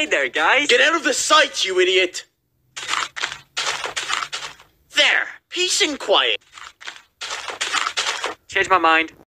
Hey there, guys. Get out of the sight, you idiot! There! Peace and quiet. Change my mind.